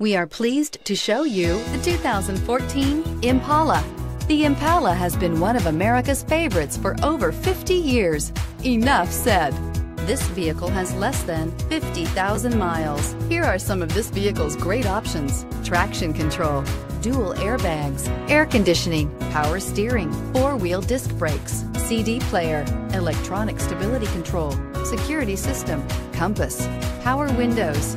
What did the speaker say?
We are pleased to show you the 2014 Impala. The Impala has been one of America's favorites for over 50 years. Enough said. This vehicle has less than 50,000 miles. Here are some of this vehicle's great options. Traction control, dual airbags, air conditioning, power steering, four-wheel disc brakes, CD player, electronic stability control, security system, compass, power windows.